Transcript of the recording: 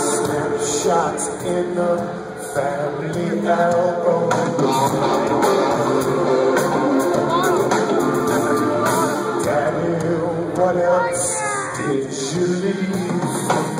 Snapshots in the family album. Daddy, what else oh, did you leave?